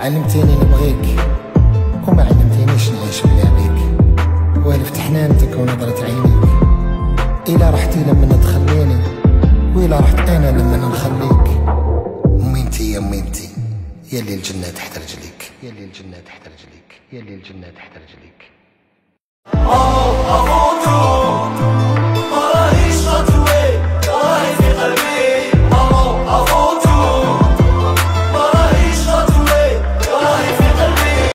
علمتيني نبغيك وما علمتينيش نعيش بلا بيك. والف حنانتك ونظرة عينيك؟ إلا رحتي لما تخليني وإلا رحت أنا لما نخليك. ميمتي يا ميمتي يا اللي الجنة تحت رجليك. يا اللي الجنة تحت رجليك. يا اللي الجنة تحت رجليك. أموت